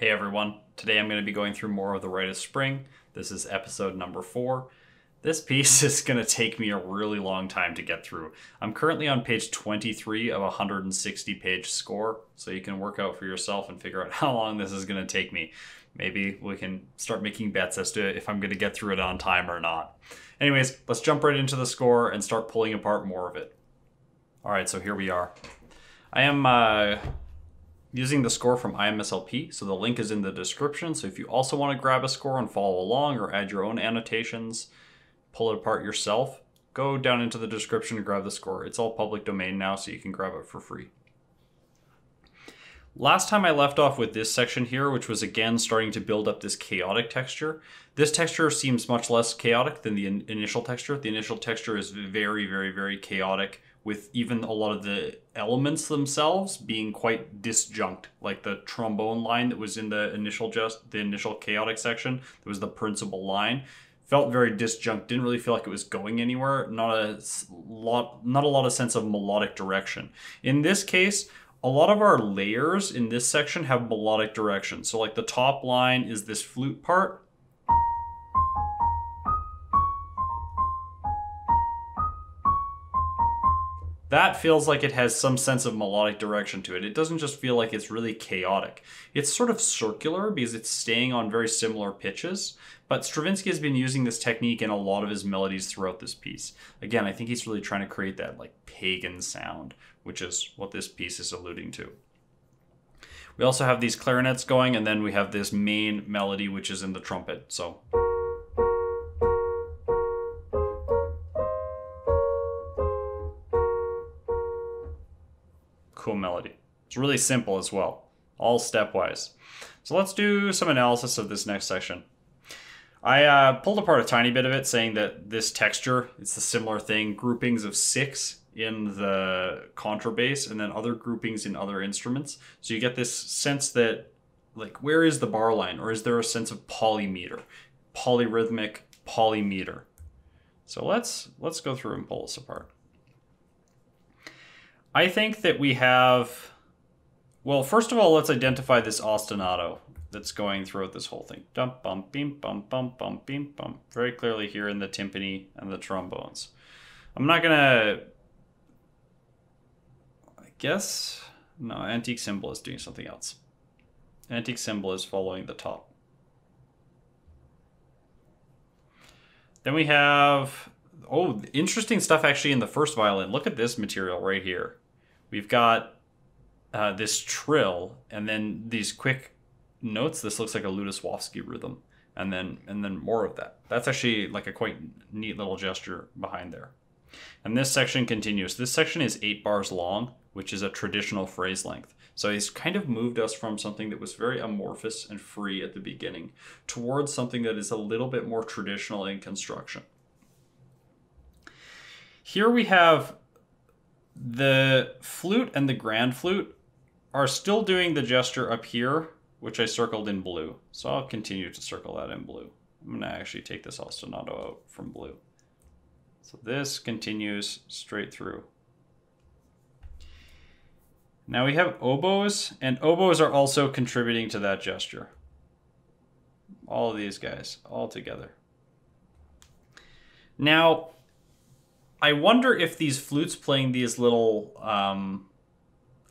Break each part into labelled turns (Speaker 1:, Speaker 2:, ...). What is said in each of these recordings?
Speaker 1: Hey everyone, today I'm going to be going through more of The Rite of Spring. This is episode number four. This piece is going to take me a really long time to get through. I'm currently on page 23 of a 160 page score, so you can work out for yourself and figure out how long this is going to take me. Maybe we can start making bets as to if I'm going to get through it on time or not. Anyways, let's jump right into the score and start pulling apart more of it. All right, so here we are. I am uh, using the score from IMSLP, so the link is in the description. So if you also want to grab a score and follow along or add your own annotations, pull it apart yourself, go down into the description and grab the score. It's all public domain now, so you can grab it for free. Last time I left off with this section here, which was again starting to build up this chaotic texture. This texture seems much less chaotic than the in initial texture. The initial texture is very, very, very chaotic with even a lot of the elements themselves being quite disjunct. Like the trombone line that was in the initial just the initial chaotic section, that was the principal line, felt very disjunct. Didn't really feel like it was going anywhere. Not a lot, not a lot of sense of melodic direction. In this case, a lot of our layers in this section have melodic direction. So like the top line is this flute part. That feels like it has some sense of melodic direction to it. It doesn't just feel like it's really chaotic. It's sort of circular because it's staying on very similar pitches, but Stravinsky has been using this technique in a lot of his melodies throughout this piece. Again, I think he's really trying to create that like pagan sound, which is what this piece is alluding to. We also have these clarinets going, and then we have this main melody, which is in the trumpet. So. Cool melody. It's really simple as well, all stepwise. So let's do some analysis of this next section. I uh, pulled apart a tiny bit of it, saying that this texture, it's a similar thing, groupings of six in the contrabass and then other groupings in other instruments. So you get this sense that, like, where is the bar line? Or is there a sense of polymeter? Polyrhythmic, polymeter. So let's let's go through and pull this apart. I think that we have well, first of all, let's identify this ostinato that's going throughout this whole thing. Dum bum bim bum bum bum bim bum. Very clearly here in the timpani and the trombones. I'm not gonna. I guess no. Antique cymbal is doing something else. Antique cymbal is following the top. Then we have oh interesting stuff actually in the first violin. Look at this material right here. We've got uh, this trill and then these quick notes, this looks like a Lutoslawski rhythm, and then and then more of that. That's actually like a quite neat little gesture behind there. And this section continues. This section is eight bars long, which is a traditional phrase length. So he's kind of moved us from something that was very amorphous and free at the beginning towards something that is a little bit more traditional in construction. Here we have the flute and the grand flute are still doing the gesture up here which I circled in blue. So I'll continue to circle that in blue. I'm going to actually take this ostinato out from blue. So this continues straight through. Now we have oboes, and oboes are also contributing to that gesture. All of these guys, all together. Now, I wonder if these flutes playing these little um,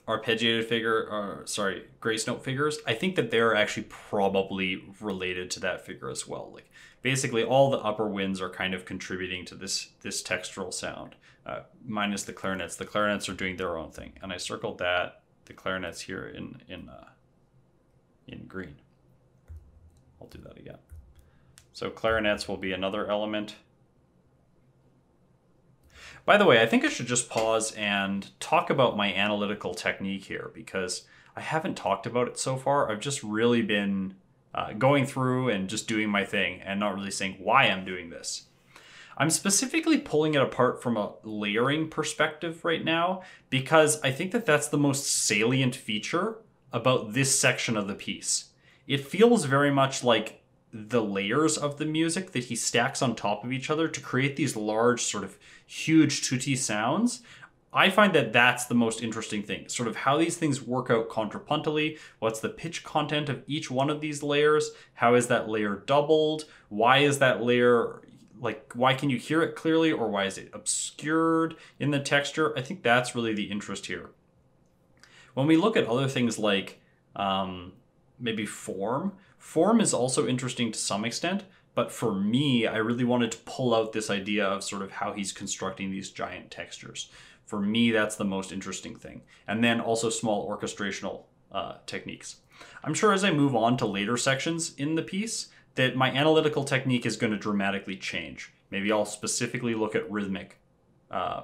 Speaker 1: arpeggiated figure or sorry grace note figures i think that they're actually probably related to that figure as well. Like basically all the upper winds are kind of contributing to this this textural sound uh, minus the clarinets. The clarinets are doing their own thing. And i circled that the clarinets here in in uh, in green. I'll do that again. So clarinets will be another element by the way, I think I should just pause and talk about my analytical technique here because I haven't talked about it so far. I've just really been uh, going through and just doing my thing and not really saying why I'm doing this. I'm specifically pulling it apart from a layering perspective right now because I think that that's the most salient feature about this section of the piece. It feels very much like the layers of the music that he stacks on top of each other to create these large sort of huge tutti sounds I find that that's the most interesting thing, sort of how these things work out contrapuntally. What's the pitch content of each one of these layers? How is that layer doubled? Why is that layer like why can you hear it clearly or why is it obscured in the texture? I think that's really the interest here. When we look at other things like um, maybe form, form is also interesting to some extent, but for me, I really wanted to pull out this idea of sort of how he's constructing these giant textures. For me, that's the most interesting thing. And then also small orchestrational uh, techniques. I'm sure as I move on to later sections in the piece, that my analytical technique is going to dramatically change. Maybe I'll specifically look at rhythmic, uh,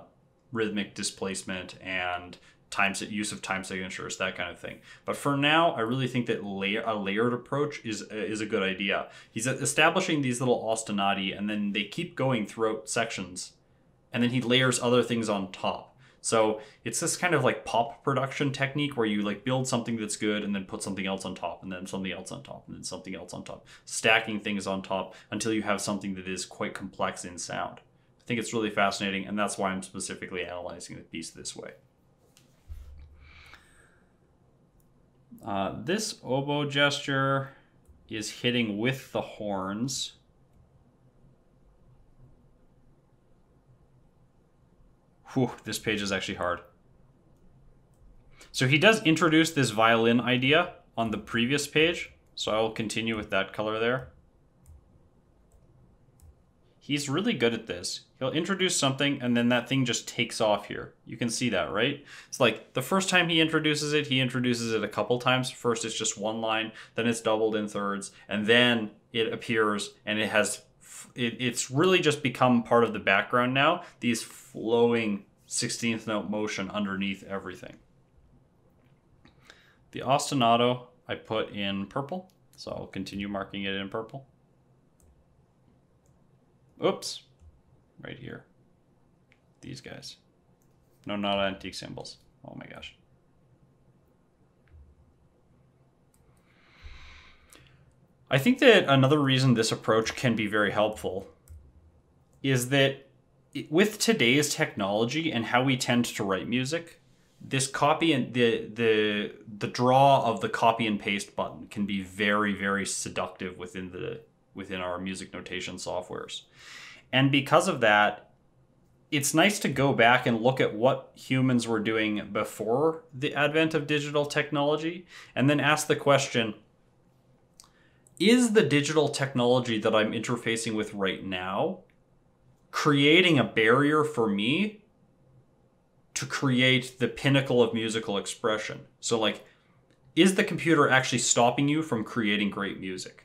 Speaker 1: rhythmic displacement and time use of time signatures, that kind of thing. But for now, I really think that layer, a layered approach is is a good idea. He's establishing these little ostinati, and then they keep going throughout sections, and then he layers other things on top. So it's this kind of like pop production technique where you like build something that's good and then put something else on top and then something else on top and then something else on top, stacking things on top until you have something that is quite complex in sound. I think it's really fascinating, and that's why I'm specifically analyzing the piece this way. Uh, this oboe gesture is hitting with the horns. Whew, this page is actually hard. So he does introduce this violin idea on the previous page, so I will continue with that color there. He's really good at this. He'll introduce something and then that thing just takes off here. You can see that, right? It's like the first time he introduces it, he introduces it a couple times. First it's just one line, then it's doubled in thirds, and then it appears and it has it, it's really just become part of the background now. These flowing 16th note motion underneath everything. The ostinato I put in purple, so I'll continue marking it in purple. Oops, right here. These guys. No, not antique cymbals. Oh my gosh. I think that another reason this approach can be very helpful is that with today's technology and how we tend to write music, this copy and the the the draw of the copy and paste button can be very very seductive within the within our music notation softwares. And because of that, it's nice to go back and look at what humans were doing before the advent of digital technology and then ask the question is the digital technology that I'm interfacing with right now creating a barrier for me to create the pinnacle of musical expression? So, like, is the computer actually stopping you from creating great music?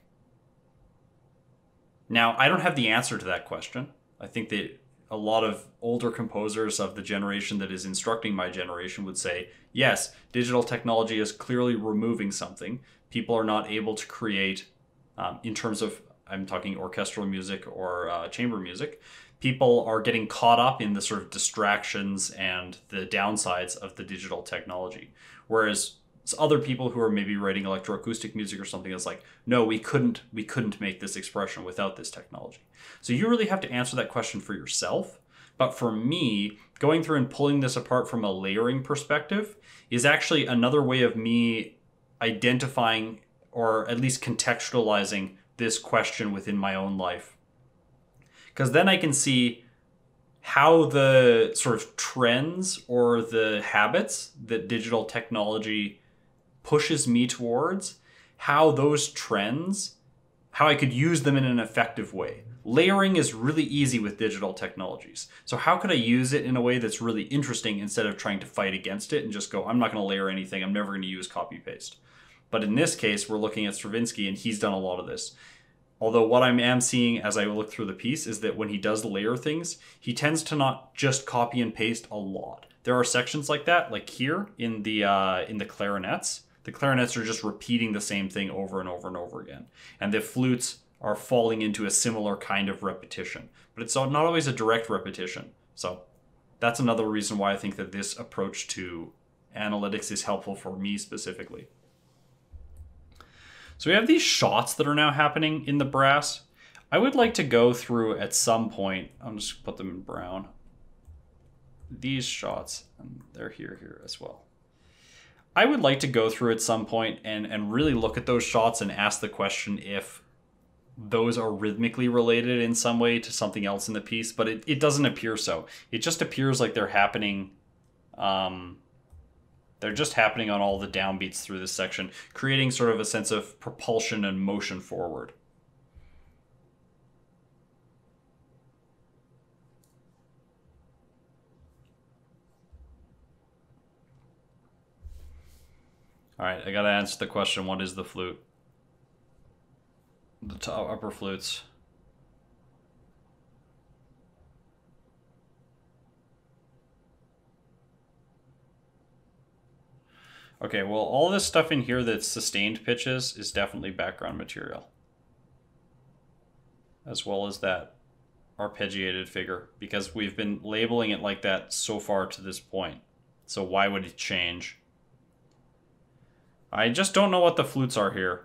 Speaker 1: Now, I don't have the answer to that question. I think that a lot of older composers of the generation that is instructing my generation would say, yes, digital technology is clearly removing something. People are not able to create um, in terms of I'm talking orchestral music or uh, chamber music, people are getting caught up in the sort of distractions and the downsides of the digital technology. Whereas other people who are maybe writing electroacoustic music or something is like, no, we couldn't we couldn't make this expression without this technology. So you really have to answer that question for yourself. But for me, going through and pulling this apart from a layering perspective is actually another way of me identifying or at least contextualizing this question within my own life. Because then I can see how the sort of trends or the habits that digital technology pushes me towards, how those trends, how I could use them in an effective way. Layering is really easy with digital technologies. So, how could I use it in a way that's really interesting instead of trying to fight against it and just go, I'm not going to layer anything, I'm never going to use copy paste? But in this case, we're looking at Stravinsky, and he's done a lot of this. Although what I am seeing as I look through the piece is that when he does layer things, he tends to not just copy and paste a lot. There are sections like that, like here in the uh, in the clarinets. The clarinets are just repeating the same thing over and over and over again, and the flutes are falling into a similar kind of repetition. But it's not always a direct repetition. So that's another reason why I think that this approach to analytics is helpful for me specifically. So we have these shots that are now happening in the brass. I would like to go through at some point, I'll just put them in brown. these shots, and they're here here as well. I would like to go through at some point and and really look at those shots and ask the question if those are rhythmically related in some way to something else in the piece, but it, it doesn't appear so. It just appears like they're happening um, they're just happening on all the downbeats through this section, creating sort of a sense of propulsion and motion forward. All right, I got to answer the question what is the flute? The top, uh, upper flutes. Okay, well, all this stuff in here that's sustained pitches is definitely background material. As well as that arpeggiated figure, because we've been labeling it like that so far to this point. So why would it change? I just don't know what the flutes are here.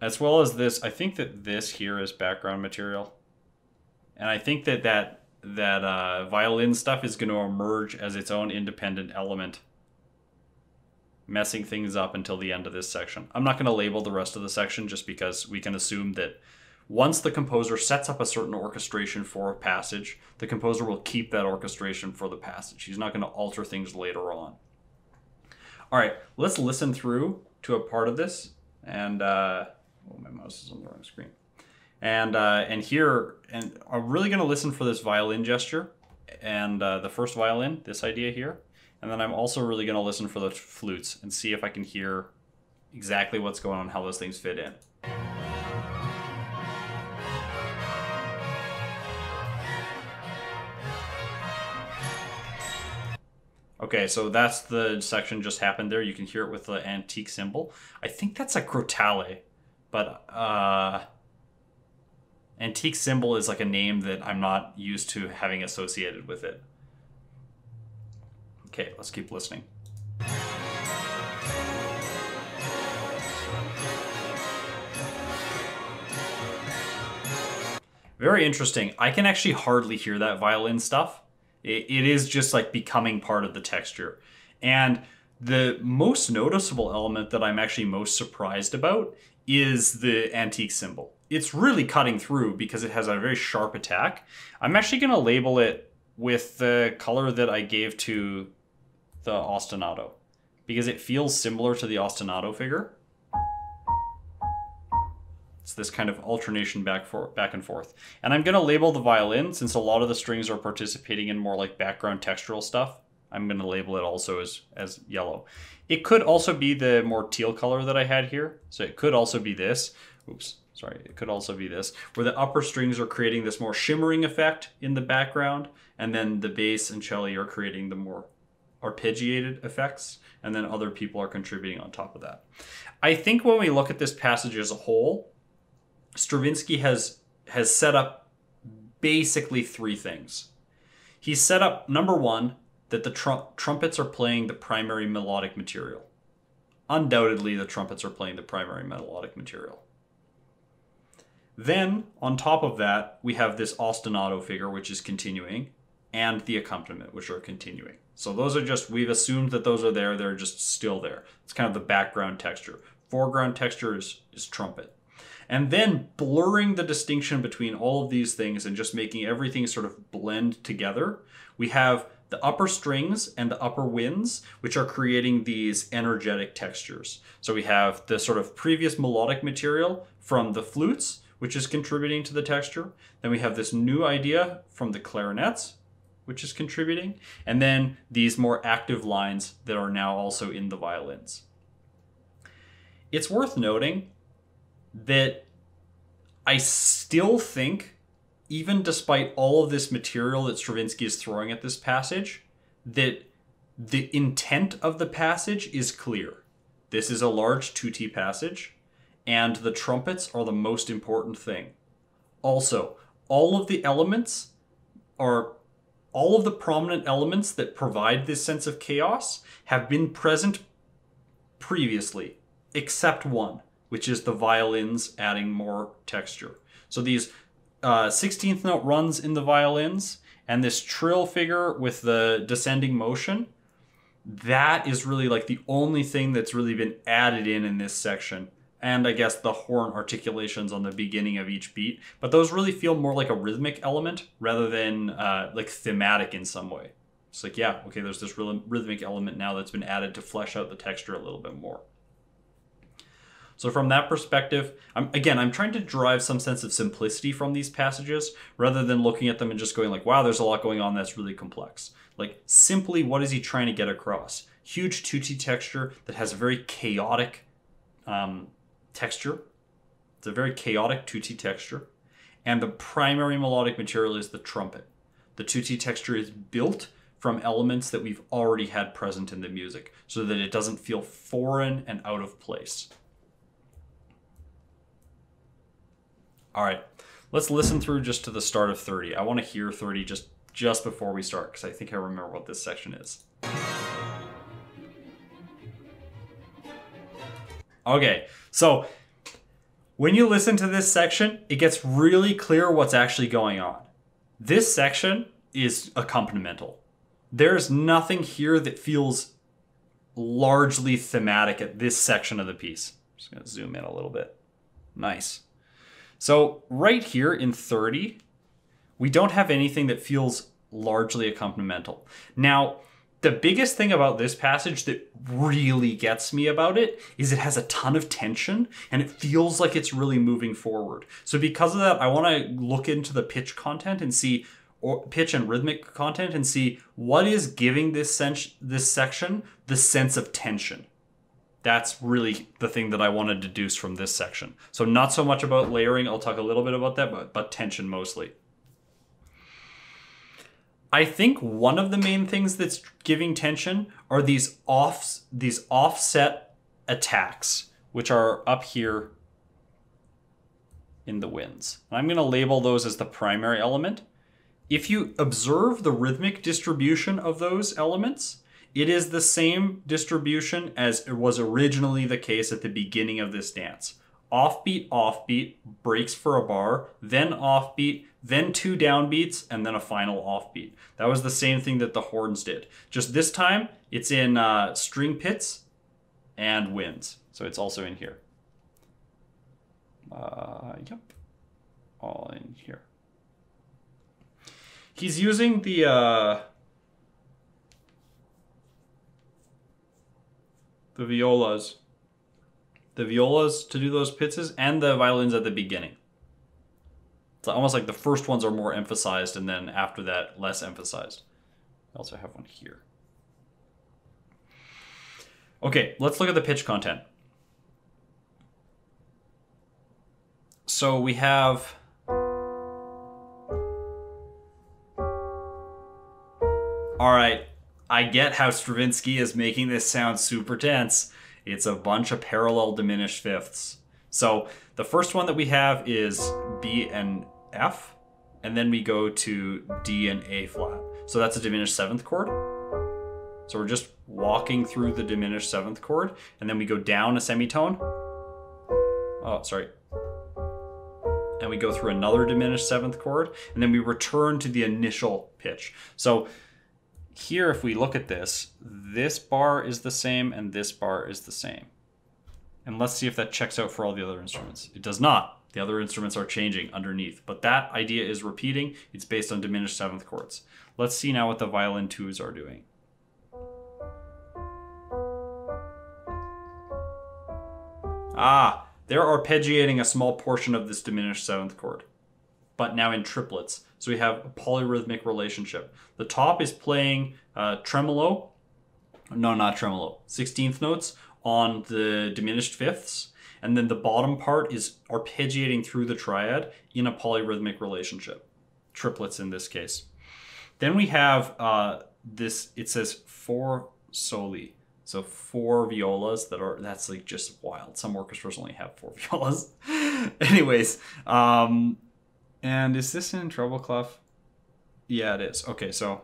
Speaker 1: As well as this, I think that this here is background material. And I think that that, that uh, violin stuff is going to emerge as its own independent element. Messing things up until the end of this section. I'm not going to label the rest of the section just because we can assume that once the composer sets up a certain orchestration for a passage, the composer will keep that orchestration for the passage. He's not going to alter things later on. All right, let's listen through to a part of this. And uh, oh, my mouse is on the wrong screen. And uh, and here, and I'm really going to listen for this violin gesture and uh, the first violin, this idea here. And then I'm also really going to listen for the flutes and see if I can hear exactly what's going on, how those things fit in. Okay, so that's the section just happened there. You can hear it with the antique cymbal. I think that's a crotale, but uh, antique cymbal is like a name that I'm not used to having associated with it. Okay, let's keep listening. Very interesting. I can actually hardly hear that violin stuff it, it is just like becoming part of the texture. And the most noticeable element that I'm actually most surprised about is the antique cymbal. It's really cutting through because it has a very sharp attack. I'm actually going to label it with the color that I gave to the ostinato because it feels similar to the ostinato figure. It's this kind of alternation back for back and forth. And I'm going to label the violin since a lot of the strings are participating in more like background textural stuff. I'm going to label it also as, as yellow. It could also be the more teal color that I had here. So it could also be this. Oops, sorry. It could also be this, where the upper strings are creating this more shimmering effect in the background, and then the bass and cello are creating the more arpeggiated effects, and then other people are contributing on top of that. I think when we look at this passage as a whole, Stravinsky has has set up basically three things. He's set up number one that the tr- trumpets are playing the primary melodic material. Undoubtedly, the trumpets are playing the primary melodic material. Then, on top of that, we have this ostinato figure, which is continuing, and the accompaniment, which are continuing. So those are just, we've assumed that those are there, they're just still there. It's kind of the background texture. Foreground texture is, is trumpet and then blurring the distinction between all of these things and just making everything sort of blend together. We have the upper strings and the upper winds, which are creating these energetic textures. So we have the sort of previous melodic material from the flutes, which is contributing to the texture. Then we have this new idea from the clarinets, which is contributing. And then these more active lines that are now also in the violins. It's worth noting that I still think, even despite all of this material that Stravinsky is throwing at this passage, that the intent of the passage is clear. This is a large tutti passage, and the trumpets are the most important thing. Also, all of the elements are all of the prominent elements that provide this sense of chaos have been present previously, except one which is the violins adding more texture. So these uh, 16th note runs in the violins, and this trill figure with the descending motion, that is really like the only thing that's really been added in in this section. And I guess the horn articulations on the beginning of each beat, but those really feel more like a rhythmic element rather than uh, like thematic in some way. It's like, yeah, okay, there's this rhythmic element now that's been added to flesh out the texture a little bit more. So from that perspective, I'm, again, I'm trying to derive some sense of simplicity from these passages rather than looking at them and just going like, wow, there's a lot going on that's really complex. Like simply, what is he trying to get across? Huge tutti texture that has a very chaotic um, texture. It's a very chaotic tutti texture. And the primary melodic material is the trumpet. The tutti texture is built from elements that we've already had present in the music so that it doesn't feel foreign and out of place. All right, let's listen through just to the start of 30. I want to hear 30 just just before we start because I think I remember what this section is. Okay, so when you listen to this section, it gets really clear what's actually going on. This section is accompanimental. There's nothing here that feels largely thematic at this section of the piece. I'm just to zoom in a little bit. Nice. So right here in 30, we don't have anything that feels largely accompanimental. Now, the biggest thing about this passage that really gets me about it is it has a ton of tension and it feels like it's really moving forward. So because of that, I want to look into the pitch content and see or pitch and rhythmic content and see what is giving this sense this section the sense of tension that's really the thing that I want to deduce from this section. So not so much about layering, I'll talk a little bit about that, but, but tension mostly. I think one of the main things that's giving tension are these offs these offset attacks, which are up here in the winds. I'm going to label those as the primary element. If you observe the rhythmic distribution of those elements, it is the same distribution as it was originally the case at the beginning of this dance. Offbeat, offbeat, breaks for a bar, then offbeat, then two downbeats, and then a final offbeat. That was the same thing that the horns did. Just this time, it's in uh, string pits and winds. So it's also in here. Uh, yep. All in here. He's using the... Uh, the violas. The violas to do those pizzas and the violins at the beginning. It's almost like the first ones are more emphasized and then after that less emphasized. I also have one here. Okay, let's look at the pitch content. So we have All right, I get how Stravinsky is making this sound super tense. It's a bunch of parallel diminished fifths. So the first one that we have is B and F, and then we go to D and A flat. So that's a diminished seventh chord. So we're just walking through the diminished seventh chord, and then we go down a semitone. Oh, sorry. And we go through another diminished seventh chord, and then we return to the initial pitch. So here, if we look at this, this bar is the same and this bar is the same. And let's see if that checks out for all the other instruments. It does not. The other instruments are changing underneath, but that idea is repeating. It's based on diminished seventh chords. Let's see now what the violin twos are doing. Ah, they're arpeggiating a small portion of this diminished seventh chord, but now in triplets. So we have a polyrhythmic relationship. The top is playing uh, tremolo, no, not tremolo, 16th notes on the diminished fifths. And then the bottom part is arpeggiating through the triad in a polyrhythmic relationship. Triplets in this case. Then we have uh, this, it says four soli. So four violas that are that's like just wild. Some orchestras only have four violas. Anyways, um, and is this in treble clef? Yeah, it is. Okay, so.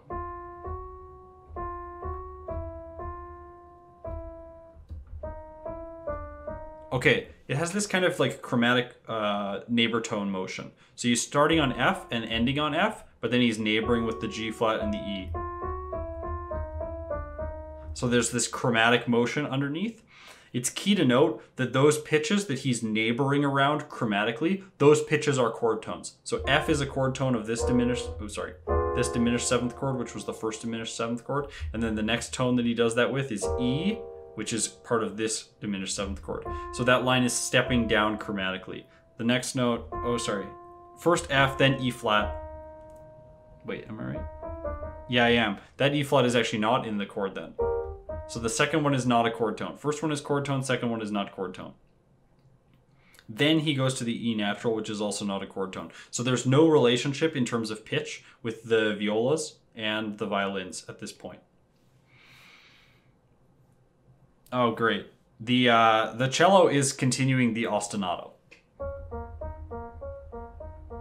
Speaker 1: okay, it has this kind of like chromatic uh, neighbor tone motion. So he's starting on F and ending on F, but then he's neighboring with the G flat and the E. So there's this chromatic motion underneath. It's key to note that those pitches that he's neighboring around chromatically, those pitches are chord tones. So F is a chord tone of this diminished, oh sorry, this diminished seventh chord, which was the first diminished seventh chord. And then the next tone that he does that with is E, which is part of this diminished seventh chord. So that line is stepping down chromatically. The next note, oh sorry, first F, then E flat. Wait, am I right? Yeah, I am. That E flat is actually not in the chord then. So the second one is not a chord tone. First one is chord tone, second one is not chord tone. Then he goes to the E natural, which is also not a chord tone. So there's no relationship in terms of pitch with the violas and the violins at this point. Oh, great. The uh, the cello is continuing the ostinato.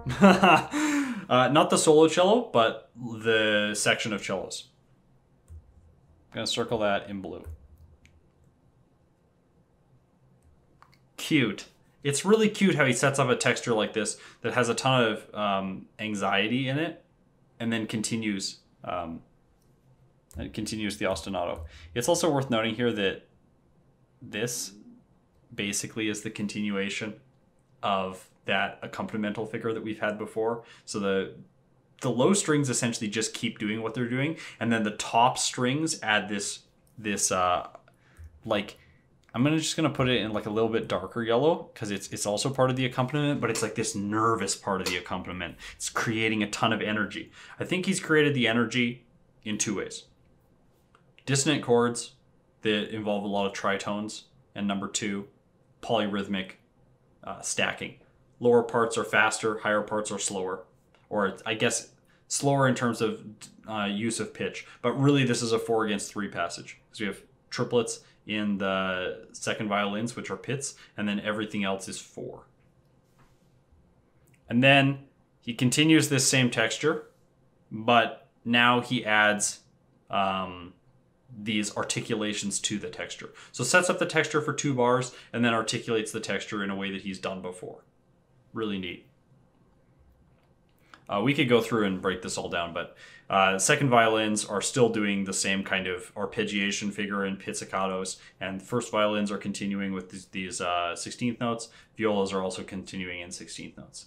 Speaker 1: uh, not the solo cello, but the section of cellos. I'm gonna circle that in blue. Cute. It's really cute how he sets up a texture like this that has a ton of um, anxiety in it, and then continues um, and continues the ostinato. It's also worth noting here that this basically is the continuation of that accompanimental figure that we've had before. So the the low strings essentially just keep doing what they're doing, and then the top strings add this this uh like I'm gonna just gonna put it in like a little bit darker yellow because it's it's also part of the accompaniment, but it's like this nervous part of the accompaniment. It's creating a ton of energy. I think he's created the energy in two ways. Dissonant chords that involve a lot of tritones, and number two, polyrhythmic uh, stacking. Lower parts are faster, higher parts are slower, or I guess slower in terms of uh, use of pitch. But really, this is a four against three passage because we have triplets in the second violins, which are pits, and then everything else is four. And then he continues this same texture, but now he adds um, these articulations to the texture. So sets up the texture for two bars and then articulates the texture in a way that he's done before. Really neat. Uh, we could go through and break this all down, but uh, second violins are still doing the same kind of arpeggiation figure in pizzicatos, and first violins are continuing with these, these uh, 16th notes. Violas are also continuing in 16th notes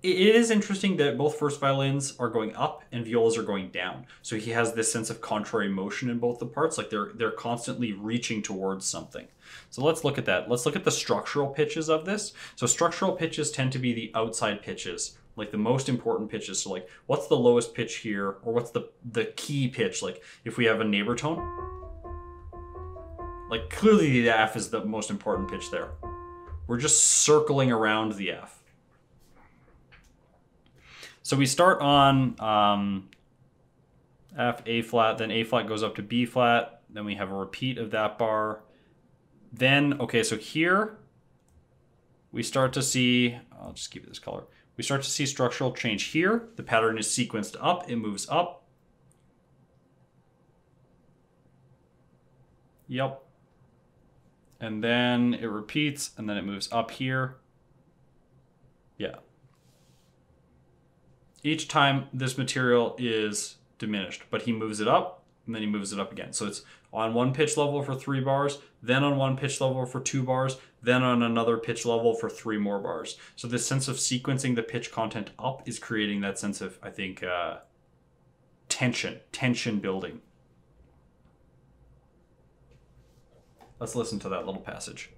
Speaker 1: it is interesting that both first violins are going up and violas are going down. So he has this sense of contrary motion in both the parts, like they're they're constantly reaching towards something. So let's look at that. Let's look at the structural pitches of this. So structural pitches tend to be the outside pitches, like the most important pitches. So like what's the lowest pitch here or what's the the key pitch like if we have a neighbor tone? Like clearly the F is the most important pitch there. We're just circling around the F. So we start on um, F, A flat, then A flat goes up to B flat, then we have a repeat of that bar. Then, okay, so here we start to see, I'll just keep it this color. We start to see structural change here. The pattern is sequenced up, it moves up. Yep. And then it repeats, and then it moves up here. Yeah each time this material is diminished, but he moves it up and then he moves it up again. So it's on one pitch level for three bars, then on one pitch level for two bars, then on another pitch level for three more bars. So this sense of sequencing the pitch content up is creating that sense of, I think, uh, tension, tension building. Let's listen to that little passage.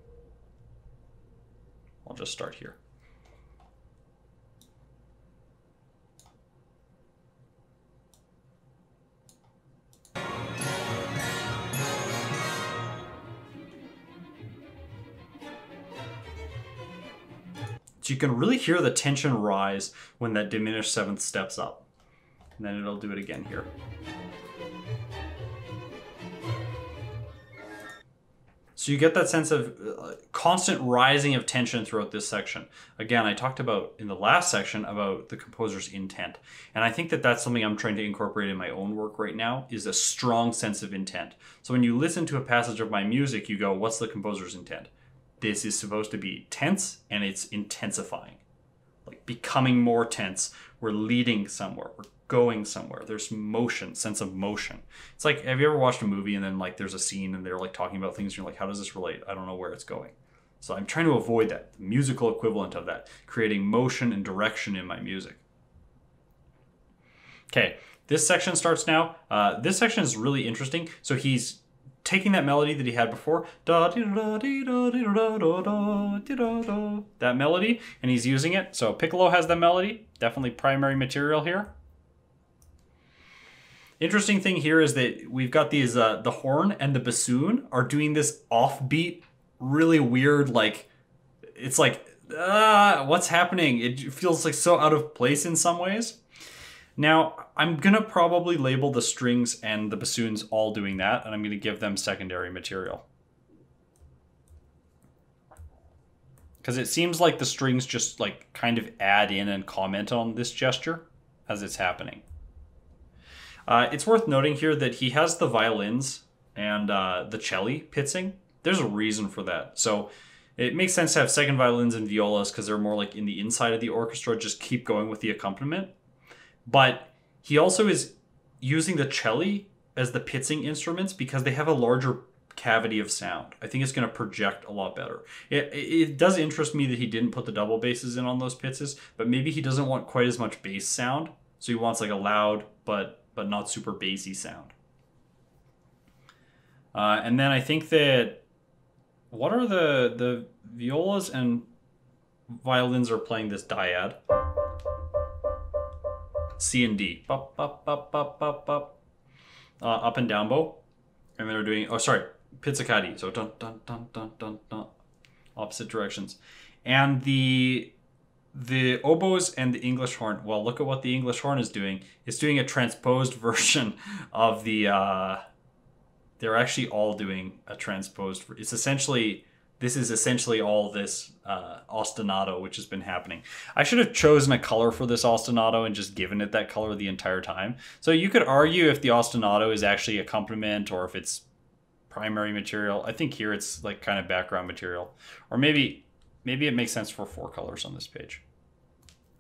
Speaker 1: I'll just start here. You can really hear the tension rise when that diminished seventh steps up. And then it'll do it again here. So you get that sense of uh, constant rising of tension throughout this section. Again, I talked about in the last section about the composer's intent. And I think that that's something I'm trying to incorporate in my own work right now is a strong sense of intent. So when you listen to a passage of my music, you go, what's the composer's intent? This is supposed to be tense and it's intensifying, like becoming more tense. We're leading somewhere. We're going somewhere. There's motion, sense of motion. It's like, have you ever watched a movie and then like there's a scene and they're like talking about things and you're like, how does this relate? I don't know where it's going. So I'm trying to avoid that, the musical equivalent of that, creating motion and direction in my music. Okay, this section starts now. Uh, this section is really interesting. So he's taking that melody that he had before, that melody, and he's using it. So Piccolo has that melody, definitely primary material here. Interesting thing here is that we've got these, uh, the horn and the bassoon are doing this offbeat, really weird, like, it's like, ah, what's happening? It feels like so out of place in some ways. Now, I'm going to probably label the strings and the bassoons all doing that, and I'm going to give them secondary material. Because it seems like the strings just like kind of add in and comment on this gesture as it's happening. Uh, it's worth noting here that he has the violins and uh, the cello pitsing. There's a reason for that. So it makes sense to have second violins and violas because they're more like in the inside of the orchestra, just keep going with the accompaniment. But he also is using the cello as the pitsing instruments because they have a larger cavity of sound. I think it's going to project a lot better. It, it does interest me that he didn't put the double basses in on those pitches, but maybe he doesn't want quite as much bass sound. So he wants like a loud but but not super bassy sound. Uh, and then I think that what are the the violas and violins are playing this dyad. C and D. Bup, bup, bup, bup, bup, bup. Uh, up and down bow. And they're doing oh sorry, pizzicati. So dun dun dun dun dun dun opposite directions. And the the oboes and the English horn. Well, look at what the English horn is doing. It's doing a transposed version of the. Uh, they're actually all doing a transposed. It's essentially this is essentially all this uh, ostinato which has been happening. I should have chosen a color for this ostinato and just given it that color the entire time. So you could argue if the ostinato is actually accompaniment or if it's primary material. I think here it's like kind of background material, or maybe maybe it makes sense for four colors on this page.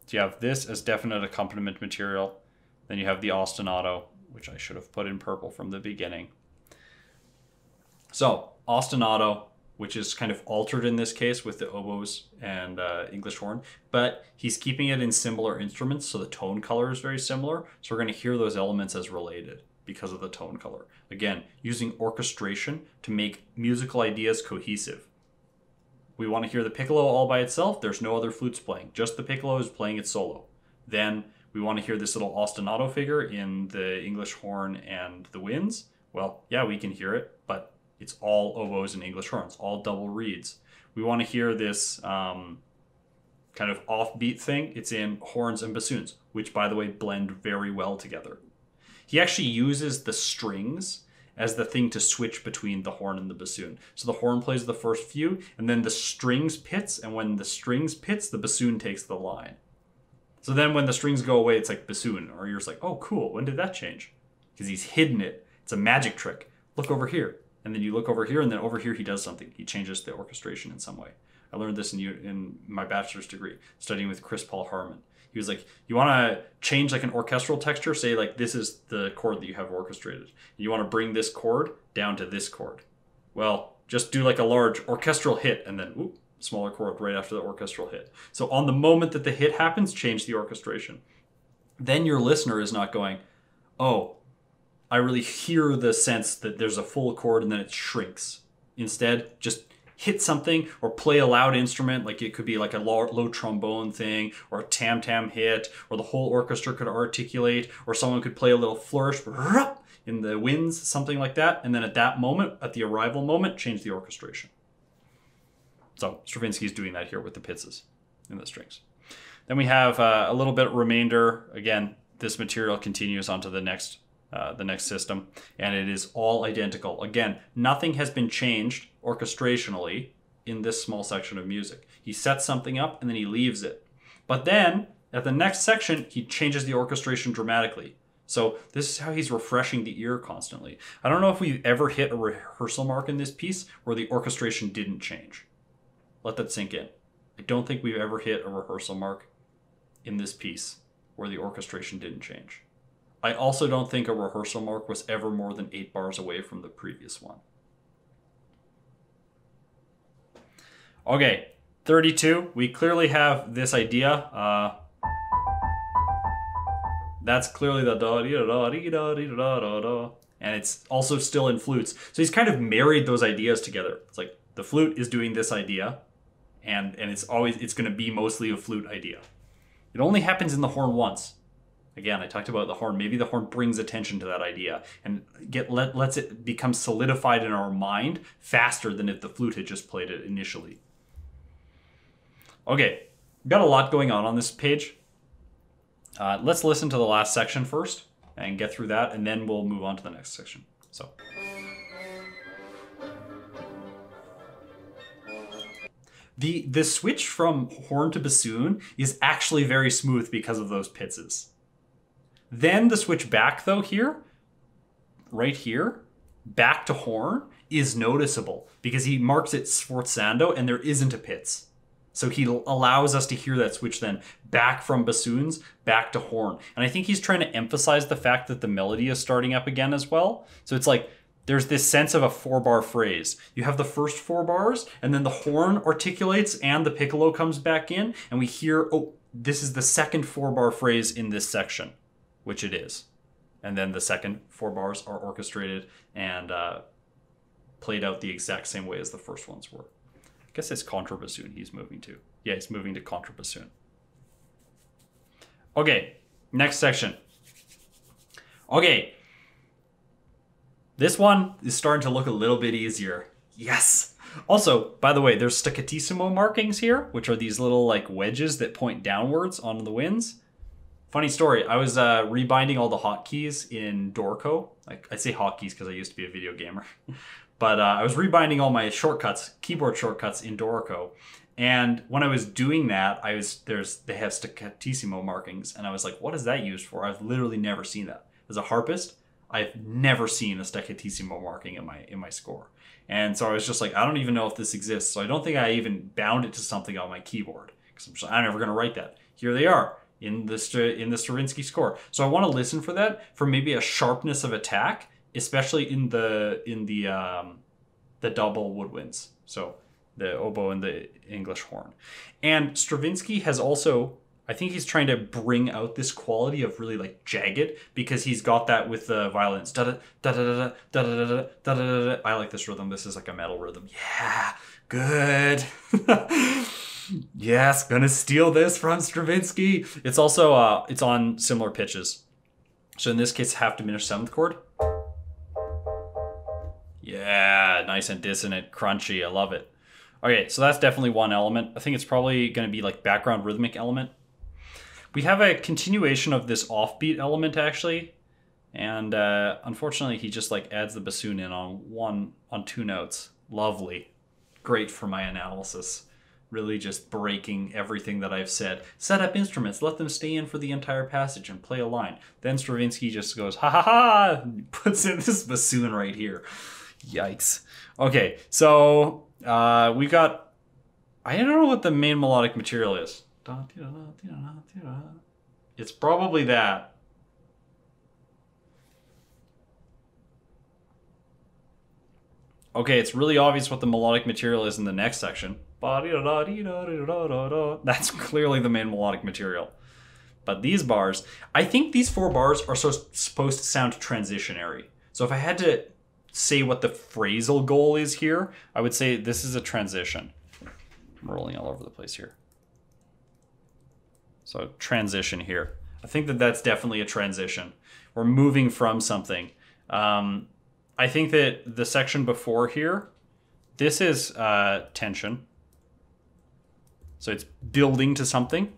Speaker 1: So you have this as definite accompaniment material. Then you have the ostinato, which I should have put in purple from the beginning. So ostinato, which is kind of altered in this case with the oboes and uh, English horn, but he's keeping it in similar instruments, so the tone color is very similar. So we're going to hear those elements as related because of the tone color. Again, using orchestration to make musical ideas cohesive. We want to hear the piccolo all by itself. There's no other flutes playing. Just the piccolo is playing it solo. Then we want to hear this little ostinato figure in the English horn and the winds. Well, yeah, we can hear it, but it's all oboes and English horns, all double reeds. We want to hear this um, kind of offbeat thing. It's in horns and bassoons, which, by the way, blend very well together. He actually uses the strings as the thing to switch between the horn and the bassoon. So the horn plays the first few, and then the strings pits, and when the strings pits, the bassoon takes the line. So then when the strings go away, it's like bassoon, or you're just like, oh, cool, when did that change? Because he's hidden it. It's a magic trick. Look over here. And then you look over here, and then over here he does something. He changes the orchestration in some way. I learned this in, in my bachelor's degree, studying with Chris Paul Harman he was like, you want to change like an orchestral texture, say like this is the chord that you have orchestrated. You want to bring this chord down to this chord. Well, just do like a large orchestral hit and then whoop, smaller chord right after the orchestral hit. So on the moment that the hit happens, change the orchestration. Then your listener is not going, oh, I really hear the sense that there's a full chord and then it shrinks. Instead, just hit something or play a loud instrument, like it could be like a low, low trombone thing or a tam tam hit, or the whole orchestra could articulate, or someone could play a little flourish in the winds, something like that. And then at that moment, at the arrival moment, change the orchestration. So Stravinsky is doing that here with the pizzas and the strings. Then we have uh, a little bit remainder. Again, this material continues onto the next uh, the next system, and it is all identical. Again, nothing has been changed orchestrationally in this small section of music. He sets something up and then he leaves it. But then at the next section, he changes the orchestration dramatically. So this is how he's refreshing the ear constantly. I don't know if we've ever hit a rehearsal mark in this piece where the orchestration didn't change. Let that sink in. I don't think we've ever hit a rehearsal mark in this piece where the orchestration didn't change. I also don't think a rehearsal mark was ever more than eight bars away from the previous one. Okay, 32. We clearly have this idea. Uh, that's clearly the da dee da da dee da dee da da da. And it's also still in flutes. So he's kind of married those ideas together. It's like the flute is doing this idea, and and it's always it's gonna be mostly a flute idea. It only happens in the horn once. Again, I talked about the horn. Maybe the horn brings attention to that idea and get let, lets it become solidified in our mind faster than if the flute had just played it initially. Okay, got a lot going on on this page. Uh, let's listen to the last section first and get through that, and then we'll move on to the next section. So. The, the switch from horn to bassoon is actually very smooth because of those pizzes. Then the switch back, though, here, right here, back to horn, is noticeable because he marks it sforzando and there isn't a pizz. So he allows us to hear that switch then back from bassoons back to horn. And I think he's trying to emphasize the fact that the melody is starting up again as well. So it's like there's this sense of a four bar phrase. You have the first four bars, and then the horn articulates and the piccolo comes back in, and we hear, oh, this is the second four bar phrase in this section, which it is. And then the second four bars are orchestrated and uh, played out the exact same way as the first ones were. I guess it's contrabassoon he's moving to. Yeah, he's moving to contrabassoon. Okay, next section. Okay. This one is starting to look a little bit easier. Yes. Also, by the way, there's staccatissimo markings here, which are these little like wedges that point downwards on the winds. Funny story, I was uh, rebinding all the hotkeys in Dorico. Like I say hotkeys because I used to be a video gamer. But uh, I was rebinding all my shortcuts, keyboard shortcuts in Dorico. And when I was doing that, I was there's they have staccatissimo markings, and I was like, what is that used for? I've literally never seen that. As a harpist, I've never seen a staccatissimo marking in my in my score. And so I was just like, I don't even know if this exists. So I don't think I even bound it to something on my keyboard because I'm, I'm never going to write that. Here they are in the in the Stravinsky score. So I want to listen for that for maybe a sharpness of attack especially in the in the um, the double woodwinds. So the oboe and the English horn. And Stravinsky has also I think he's trying to bring out this quality of really like jagged because he's got that with the violins. Da da da da da da da da da da da. I like this rhythm. This is like a metal rhythm. Yeah, good. yes, gonna steal this from Stravinsky. It's also uh, it's on similar pitches. So in this case, half diminished seventh chord. Yeah, nice and dissonant, crunchy. I love it. Okay, so that's definitely one element. I think it's probably going to be like background rhythmic element. We have a continuation of this offbeat element actually, and uh, unfortunately he just like adds the bassoon in on one on two notes. Lovely, great for my analysis. Really just breaking everything that I've said. Set up instruments, let them stay in for the entire passage and play a line. Then Stravinsky just goes ha ha ha, puts in this bassoon right here. Yikes. Okay, so uh, we've got. I don't know what the main melodic material is. It's probably that. Okay, it's really obvious what the melodic material is in the next section. That's clearly the main melodic material. But these bars, I think these four bars are so supposed to sound transitionary. So if I had to say what the phrasal goal is here, I would say this is a transition. I'm rolling all over the place here. So transition here. I think that that's definitely a transition. We're moving from something. Um, I think that the section before here, this is uh, tension. So it's building to something,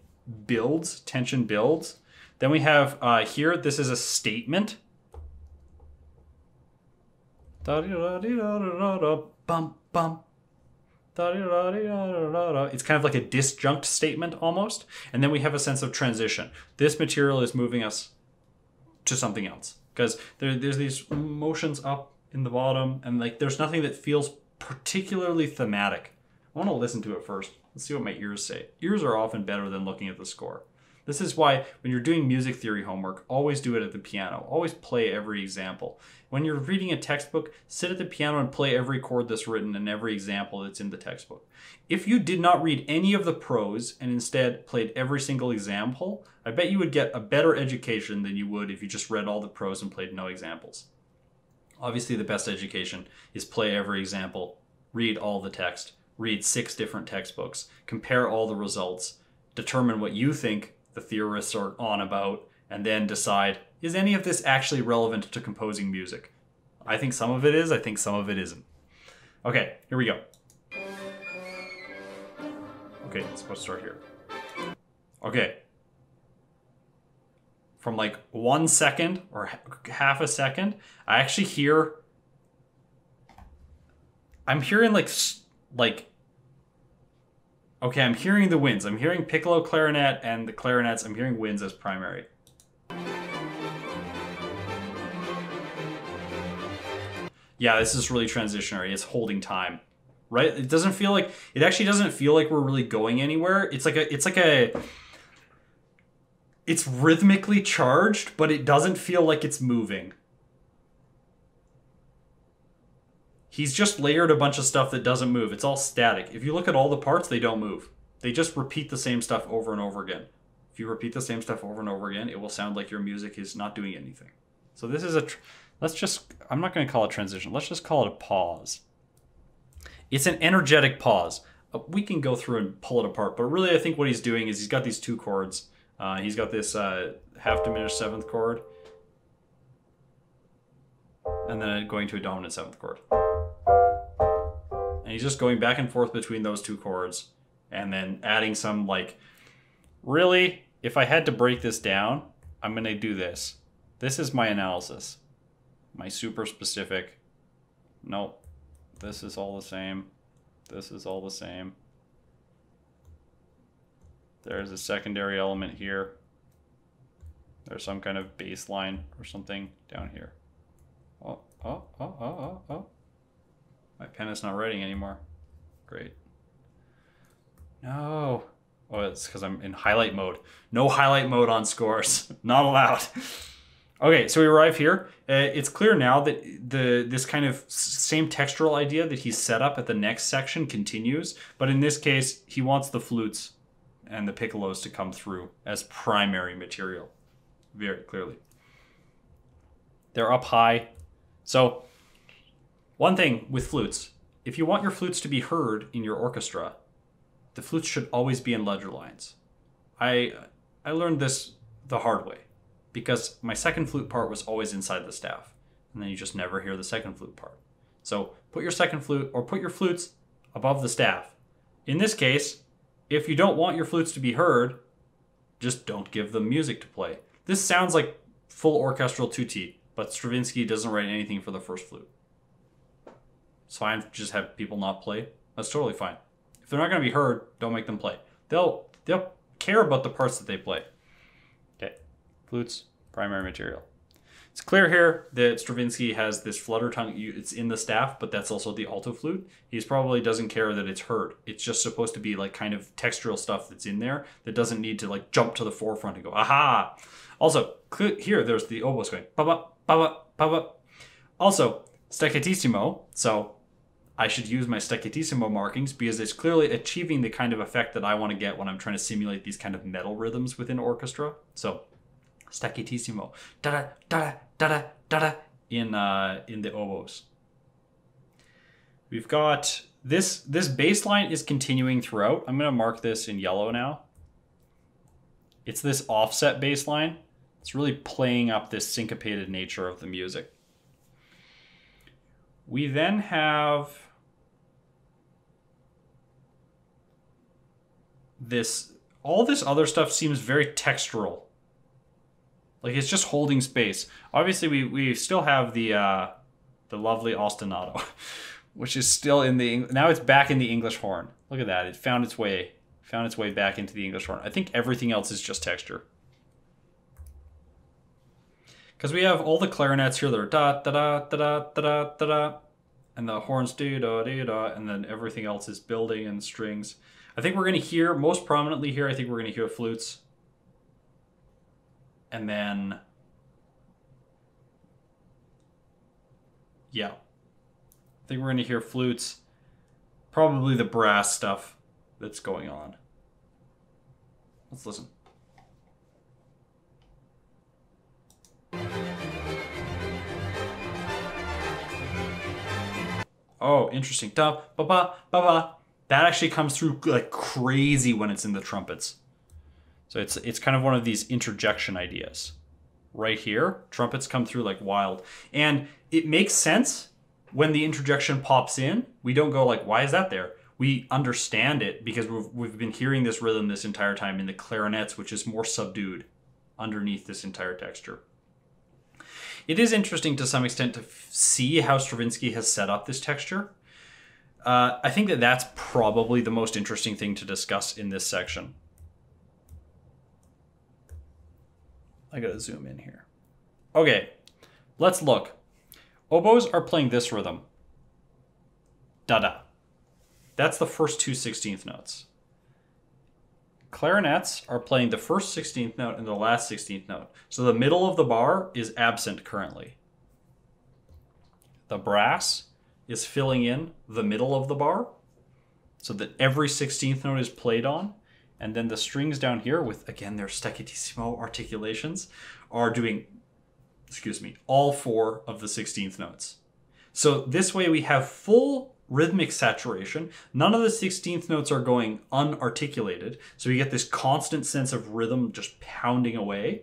Speaker 1: builds, tension builds. Then we have uh, here, this is a statement. It's kind of like a disjunct statement almost. And then we have a sense of transition. This material is moving us to something else because there, there's these motions up in the bottom and like there's nothing that feels particularly thematic I want to listen to it first. Let's see what my ears say. Ears are often better than looking at the score. This is why when you're doing music theory homework, always do it at the piano. Always play every example. When you're reading a textbook, sit at the piano and play every chord that's written and every example that's in the textbook. If you did not read any of the prose and instead played every single example, I bet you would get a better education than you would if you just read all the prose and played no examples. Obviously, the best education is play every example, read all the text, read six different textbooks, compare all the results, determine what you think the theorists are on about, and then decide is any of this actually relevant to composing music? I think some of it is, I think some of it isn't. Okay, here we go. Okay, let's go start here. Okay. From like one second or half a second, I actually hear. I'm hearing like like Okay, I'm hearing the winds. I'm hearing piccolo clarinet and the clarinets. I'm hearing winds as primary. Yeah, this is really transitionary. It's holding time. Right? It doesn't feel like it actually doesn't feel like we're really going anywhere. It's like a it's like a it's rhythmically charged, but it doesn't feel like it's moving. He's just layered a bunch of stuff that doesn't move. It's all static. If you look at all the parts, they don't move. They just repeat the same stuff over and over again. If you repeat the same stuff over and over again, it will sound like your music is not doing anything. So this is a tr- let's just I'm not going to call it transition. Let's just call it a pause. It's an energetic pause. Uh, we can go through and pull it apart, but really I think what he's doing is he's got these two chords. Uh, he's got this uh, half diminished seventh chord, and then going to a dominant seventh chord. And he's just going back and forth between those two chords and then adding some like really if I had to break this down, I'm going to do this. This is my analysis. My super specific. Nope. This is all the same. This is all the same. There's a secondary element here. There's some kind of bass line or something down here. Oh, oh, oh, oh, oh, oh. My pen is not writing anymore. Great. No. Oh, it's because I'm in highlight mode. No highlight mode on scores. not allowed. Okay, so we arrive here. Uh, it's clear now that the this kind of same textural idea that he's set up at the next section continues, but in this case, he wants the flutes and the piccolos to come through as primary material, very clearly. They're up high, so one thing with flutes, if you want your flutes to be heard in your orchestra, the flutes should always be in ledger lines. I I learned this the hard way because my second flute part was always inside the staff, and then you just never hear the second flute part. So put your second flute or put your flutes above the staff. In this case, if you don't want your flutes to be heard, just don't give them music to play. This sounds like full orchestral tutti, but Stravinsky doesn't write anything for the first flute. It's fine. Just have people not play. That's totally fine. If they're not going to be heard, don't make them play. They'll they'll care about the parts that they play. Okay, flutes primary material. It's clear here that Stravinsky has this flutter tongue. It's in the staff, but that's also the alto flute. He probably doesn't care that it's heard. It's just supposed to be like kind of textural stuff that's in there that doesn't need to like jump to the forefront and go aha. Also, here there's the oboe going ba ba Also, staccatissimo. So I should use my staccatissimo markings because it's clearly achieving the kind of effect that I want to get when I'm trying to simulate these kind of metal rhythms within orchestra. So staccatissimo, da da da da da da da in uh, in the oboes. We've got this this bass line is continuing throughout. I'm going to mark this in yellow now. It's this offset bass line. It's really playing up this syncopated nature of the music. We then have this, all this other stuff seems very textural. Like it's just holding space. Obviously, we, we still have the, uh, the lovely ostinato, which is still in the, now it's back in the English horn. Look at that. It found its way, found its way back into the English horn. I think everything else is just texture. Because we have all the clarinets here that are da da da da da da da da. and the horns da da da da, and then everything else is building and strings. I think we're going to hear most prominently here. I think we're going to hear flutes, and then yeah, I think we're going to hear flutes, probably the brass stuff that's going on. Let's listen. Oh, interesting. Da ba ba ba ba. That actually comes through like crazy when it's in the trumpets. So it's it's kind of one of these interjection ideas. Right here, trumpets come through like wild. And it makes sense when the interjection pops in. We don't go like, why is that there? We understand it because we've, we've been hearing this rhythm this entire time in the clarinets, which is more subdued underneath this entire texture. It is interesting to some extent to see how Stravinsky has set up this texture. Uh, I think that that's probably the most interesting thing to discuss in this section. I gotta zoom in here. Okay, let's look. Oboes are playing this rhythm. Da da. That's the first two 16th notes. Clarinets are playing the first 16th note and the last 16th note. So the middle of the bar is absent currently. The brass is filling in the middle of the bar so that every 16th note is played on. And then the strings down here, with again their staccatissimo articulations, are doing, excuse me, all four of the 16th notes. So this way we have full rhythmic saturation. None of the 16th notes are going unarticulated. So you get this constant sense of rhythm just pounding away.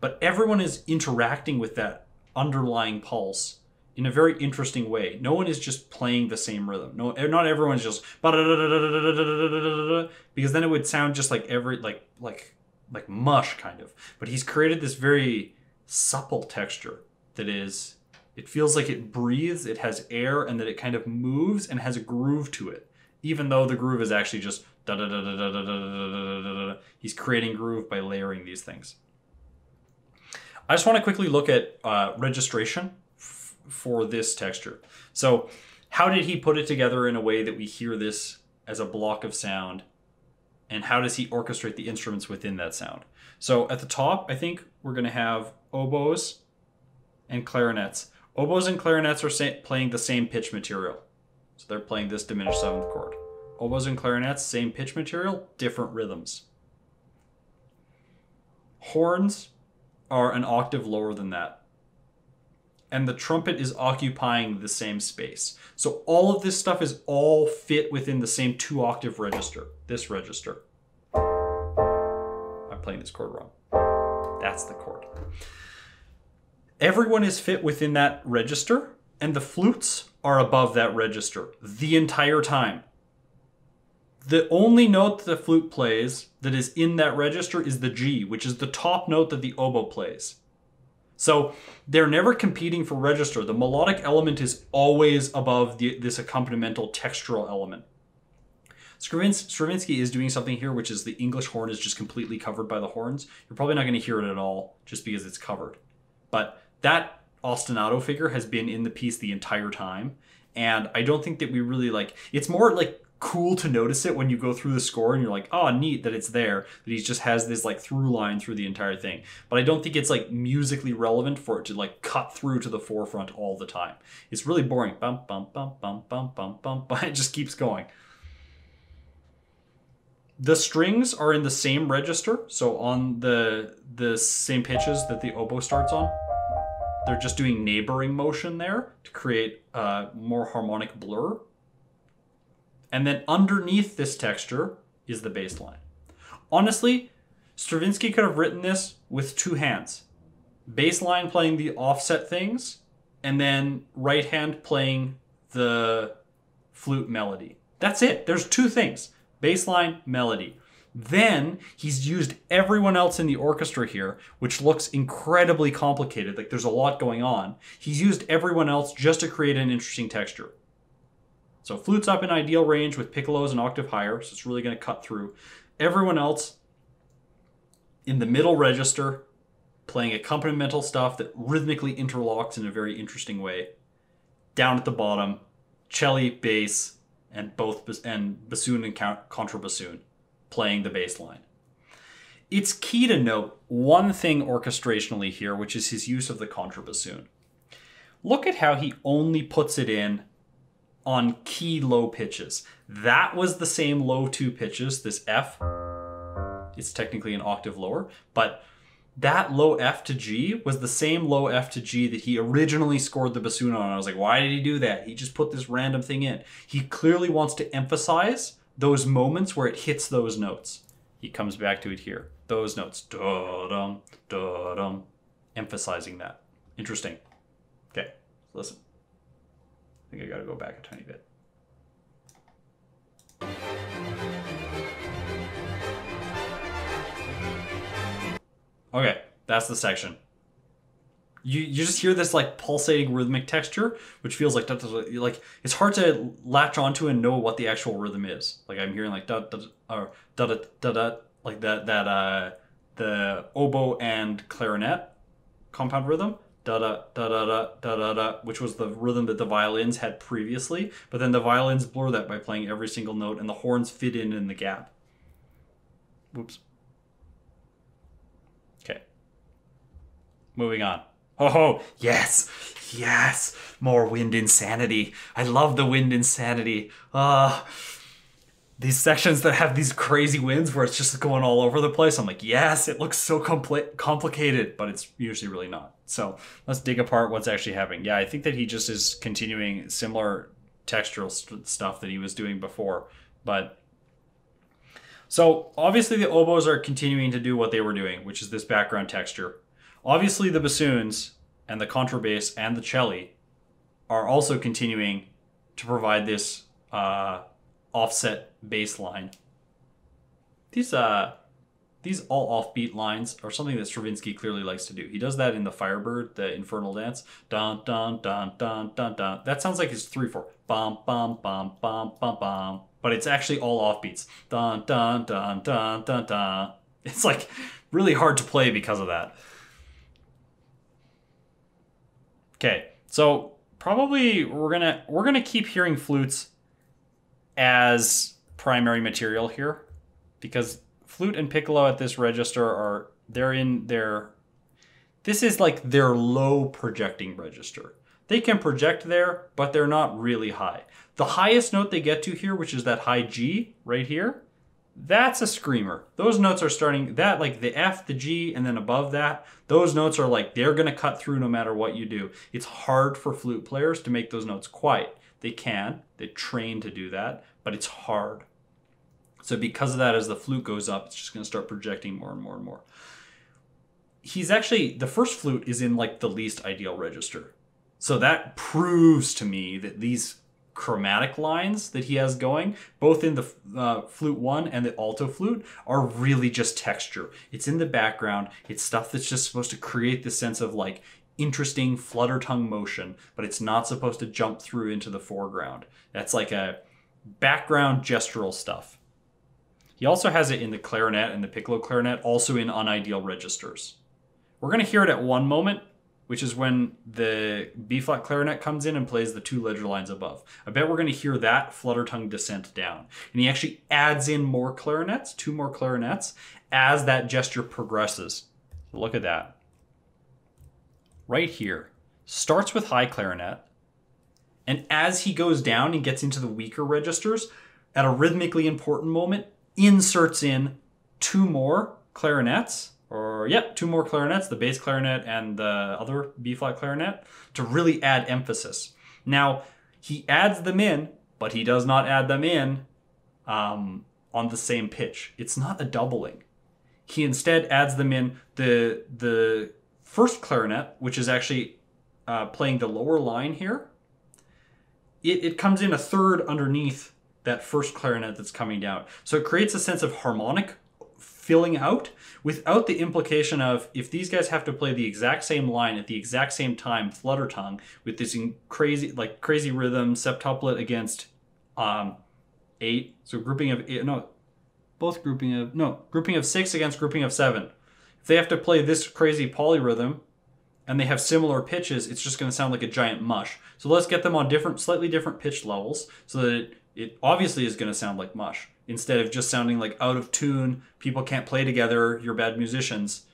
Speaker 1: But everyone is interacting with that underlying pulse in a very interesting way. No one is just playing the same rhythm. No, not everyone's just because then it would sound just like every like like like mush kind of. But he's created this very supple texture that is it feels like it breathes, it has air, and that it kind of moves and has a groove to it. Even though the groove is actually just da da da da da da da da da da. He's creating groove by layering these things. I just want to quickly look at uh, registration f- for this texture. So, how did he put it together in a way that we hear this as a block of sound? And how does he orchestrate the instruments within that sound? So, at the top, I think we're going to have oboes and clarinets. Oboes and clarinets are sa- playing the same pitch material. So they're playing this diminished seventh chord. Oboes and clarinets, same pitch material, different rhythms. Horns are an octave lower than that. And the trumpet is occupying the same space. So all of this stuff is all fit within the same two octave register, this register. I'm playing this chord wrong. That's the chord everyone is fit within that register, and the flutes are above that register the entire time. The only note that the flute plays that is in that register is the G, which is the top note that the oboe plays. So they're never competing for register. The melodic element is always above the, this accompanimental textural element. Stravinsky is doing something here, which is the English horn is just completely covered by the horns. You're probably not going to hear it at all just because it's covered. But that ostinato figure has been in the piece the entire time and i don't think that we really like it's more like cool to notice it when you go through the score and you're like oh neat that it's there that he just has this like through line through the entire thing. But i don't think it's like musically relevant for it to like cut through to the forefront all the time. It's really boring. Bum bum bum bum bum bum bum bum. It just keeps going. The strings are in the same register so on the the same pitches that the oboe starts on they're just doing neighboring motion there to create a more harmonic blur. And then underneath this texture is the bass line. Honestly, Stravinsky could have written this with two hands. Bass line playing the offset things, and then right hand playing the flute melody. That's it. There's two things. Bass line, melody. Then he's used everyone else in the orchestra here, which looks incredibly complicated. Like there's a lot going on. He's used everyone else just to create an interesting texture. So flute's up in ideal range with piccolos an octave higher, so it's really going to cut through. Everyone else in the middle register playing accompanimental stuff that rhythmically interlocks in a very interesting way. Down at the bottom, cello, bass, and both and bassoon and contrabassoon playing the bass line. It's key to note one thing orchestrationally here, which is his use of the contrabassoon. Look at how he only puts it in on key low pitches. That was the same low two pitches, this F. It's technically an octave lower, but that low F to G was the same low F to G that he originally scored the bassoon on. I was like, why did he do that? He just put this random thing in. He clearly wants to emphasize those moments where it hits those notes. He comes back to it here. Those notes. Da-dum, da-dum. Emphasizing that. Interesting. Okay, listen. I think I gotta go back a tiny bit. Okay, that's the section. You, you just hear this like pulsating rhythmic texture, which feels like like it's hard to latch onto and know what the actual rhythm is. Like I'm hearing like da da da or da da da da like that that uh the oboe and clarinet compound rhythm da da da da da da da da, which was the rhythm that the violins had previously. But then the violins blur that by playing every single note, and the horns fit in in the gap. Whoops. Okay. Moving on. Oh, yes, yes, more wind insanity. I love the wind insanity. Uh, these sections that have these crazy winds where it's just going all over the place. I'm like, yes, it looks so compli- complicated, but it's usually really not. So let's dig apart what's actually happening. Yeah, I think that he just is continuing similar textural st- stuff that he was doing before, but so obviously the oboes are continuing to do what they were doing, which is this background texture. Obviously the bassoons and the contrabass and the cello are also continuing to provide this uh, offset bass line. These uh these all offbeat lines are something that Stravinsky clearly likes to do. He does that in the Firebird, the Infernal Dance. Dun dun dun dun dun dun. That sounds like it's three four. Bum bum bum bum bum bum. But it's actually all offbeats. Dun dun dun dun dun dun. It's like really hard to play because of that. Okay, so probably we're gonna we're gonna keep hearing flutes as primary material here because flute and piccolo at this register are they're in their this is like their low projecting register. They can project there, but they're not really high. The highest note they get to here, which is that high G right here, that's a screamer. Those notes are starting that like the F, the G, and then above that, those notes are like they're gonna cut through no matter what you do. It's hard for flute players to make those notes quiet. They can, they train to do that, but it's hard. So because of that, as the flute goes up, it's just gonna start projecting more and more and more. He's actually the first flute is in like the least ideal register. So that proves to me that these chromatic lines that he has going, both in the uh, flute one and the alto flute, are really just texture. It's in the background. It's stuff that's just supposed to create this sense of like interesting flutter tongue motion, but it's not supposed to jump through into the foreground. That's like a background gestural stuff. He also has it in the clarinet and the piccolo clarinet, also in unideal registers. We're going to hear it at one moment, which is when the B flat clarinet comes in and plays the two ledger lines above. I bet we're going to hear that flutter tongue descent down. And he actually adds in more clarinets, two more clarinets, as that gesture progresses. Look at that. Right here. Starts with high clarinet. And as he goes down and gets into the weaker registers, at a rhythmically important moment, inserts in two more clarinets or yep, two more clarinets, the bass clarinet and the other B flat clarinet, to really add emphasis. Now, he adds them in, but he does not add them in um, on the same pitch. It's not a doubling. He instead adds them in the the first clarinet, which is actually uh, playing the lower line here. It, it comes in a third underneath that first clarinet that's coming down. So it creates a sense of harmonic filling out without the implication of if these guys have to play the exact same line at the exact same time, flutter tongue, with this crazy like crazy rhythm, septuplet against um, eight. So grouping of eight, no, both grouping of no grouping of six against grouping of seven. If they have to play this crazy polyrhythm and they have similar pitches, it's just going to sound like a giant mush. So let's get them on different, slightly different pitch levels so that it, it obviously is going to sound like mush instead of just sounding like out of tune. People can't play together. You're bad musicians.